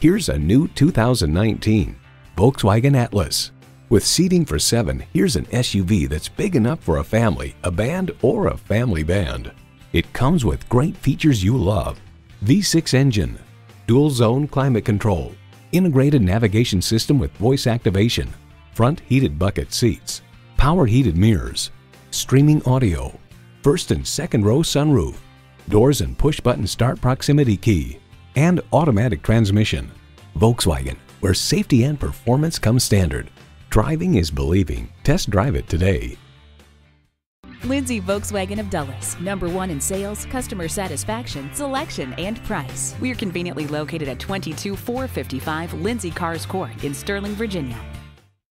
Here's a new 2019 Volkswagen Atlas. With seating for seven, here's an SUV that's big enough for a family, a band, or a family band. It comes with great features you love. V6 engine, dual zone climate control, integrated navigation system with voice activation, front heated bucket seats, power heated mirrors, streaming audio, first and second row sunroof, doors and push button start proximity key, and automatic transmission. Volkswagen, where safety and performance come standard. Driving is believing. Test drive it today. Lindsay Volkswagen of Dulles, number one in sales, customer satisfaction, selection, and price. We are conveniently located at 22455 Lindsay Cars Court in Sterling, Virginia.